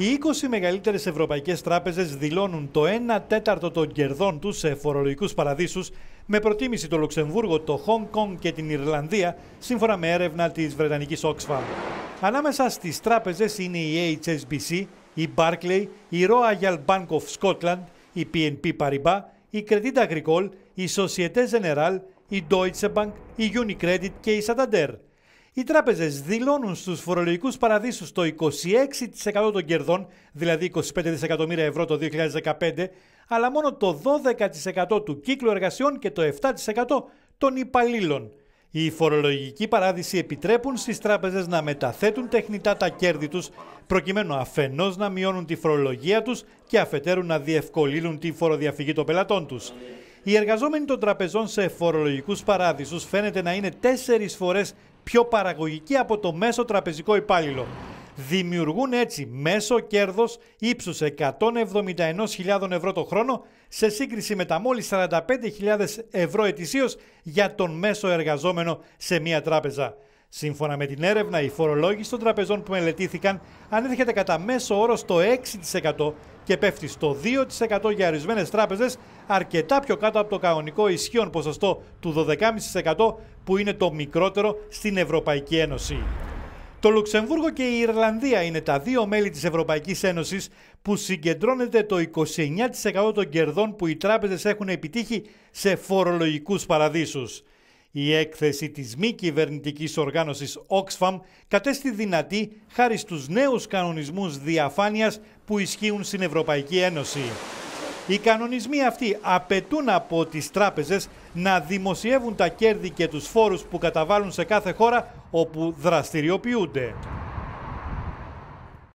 Οι 20 μεγαλύτερες ευρωπαϊκές τράπεζες δηλώνουν το 1 τέταρτο των κερδών τους σε φορολογικούς παραδείσους, με προτίμηση το Λουξεμβούργο, το Χονγκ Κονγκ και την Ιρλανδία, σύμφωνα με έρευνα της Βρετανικής Oxfam. Ανάμεσα στις τράπεζες είναι η HSBC, η Barclay, η Royal Bank of Scotland, η PNP Paribas, η Credit Agricole, η Societe Generale, η Deutsche Bank, η Unicredit και η Santander. Οι τράπεζες δηλώνουν στους φορολογικούς παραδείσους το 26% των κερδών, δηλαδή 25 δισεκατομμύρια ευρώ το 2015, αλλά μόνο το 12% του κύκλου εργασιών και το 7% των υπαλλήλων. Οι φορολογικοί παράδεισοι επιτρέπουν στις τράπεζες να μεταθέτουν τεχνητά τα κέρδη τους προκειμένου αφενός να μειώνουν τη φορολογία τους και αφετέρου να διευκολύνουν τη φοροδιαφυγή των πελατών τους. Οι εργαζόμενοι των τραπεζών σε φορολογικούς παράδεισους φαίνεται να είναι τέσσερις φορές πιο παραγωγικοί από το μέσο τραπεζικό υπάλληλο. Δημιουργούν έτσι μέσο κέρδος ύψους 171.000 ευρώ το χρόνο σε σύγκριση με τα μόλις 45.000 ευρώ ετησίως για τον μέσο εργαζόμενο σε μια τράπεζα. Σύμφωνα με την έρευνα, η φορολόγηση των τραπεζών που μελετήθηκαν ανέρχεται κατά μέσο όρο στο 6% και πέφτει στο 2% για ορισμένες τράπεζες, αρκετά πιο κάτω από το κανονικό ισχύον ποσοστό του 12,5% που είναι το μικρότερο στην Ευρωπαϊκή Ένωση. Το Λουξεμβούργο και η Ιρλανδία είναι τα δύο μέλη της Ευρωπαϊκής Ένωσης που συγκεντρώνεται το 29% των κερδών που οι τράπεζες έχουν επιτύχει σε φορολογικούς παραδείσους. Η έκθεση της μη κυβερνητικής οργάνωσης Oxfam κατέστη δυνατή χάρη στους νέους κανονισμούς διαφάνειας που ισχύουν στην Ευρωπαϊκή Ένωση. Οι κανονισμοί αυτοί απαιτούν από τις τράπεζες να δημοσιεύουν τα κέρδη και τους φόρους που καταβάλουν σε κάθε χώρα όπου δραστηριοποιούνται.